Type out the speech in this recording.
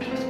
Peace.